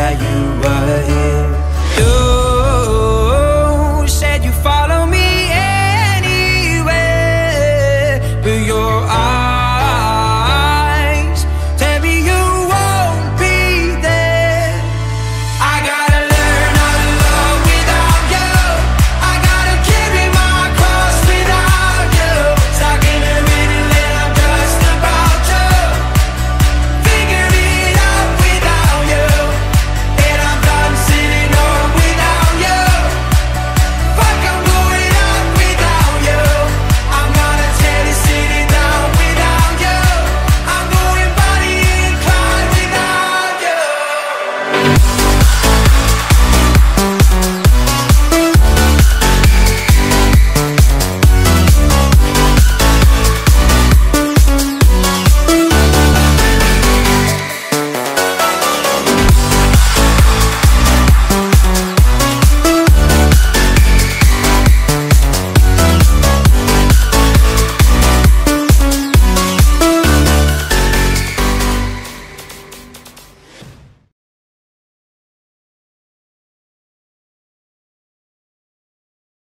that you were